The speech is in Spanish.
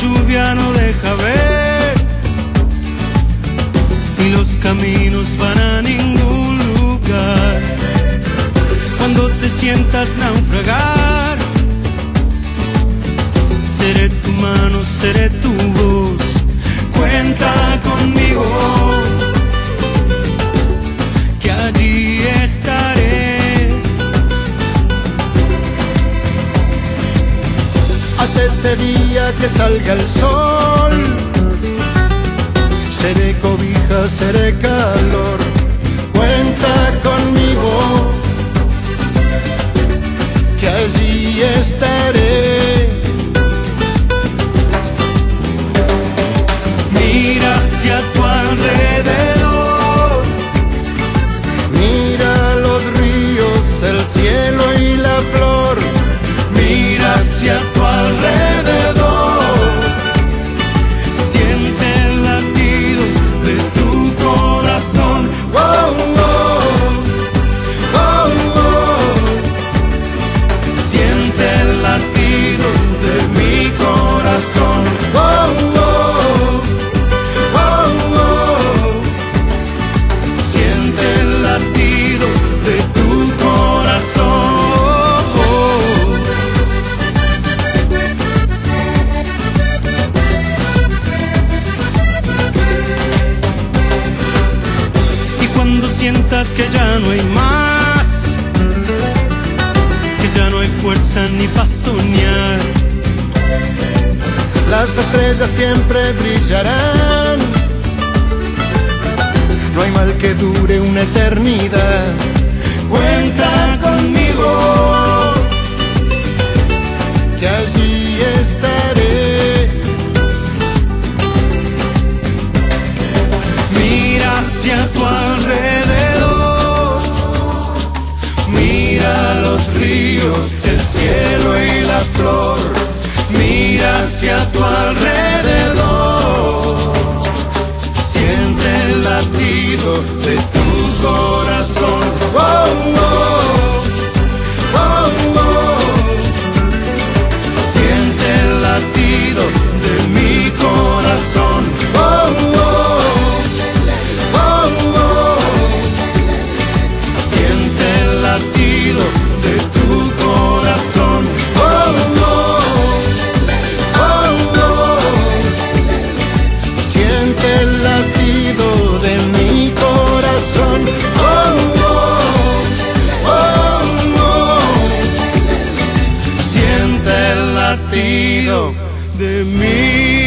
lluvia no deja ver y los caminos van a ningún lugar. Cuando te sientas naufragar, seré tu mano, seré tu que salga el sol. Seré cobija, seré calor. Cuenta conmigo, que allí estaré. Mira hacia que ya no hay más, que ya no hay fuerza ni para soñar, Las estrellas siempre brillarán. No hay mal que dure una eternidad. Ríos, el cielo y la flor, mira hacia tu alrededor, de corazón.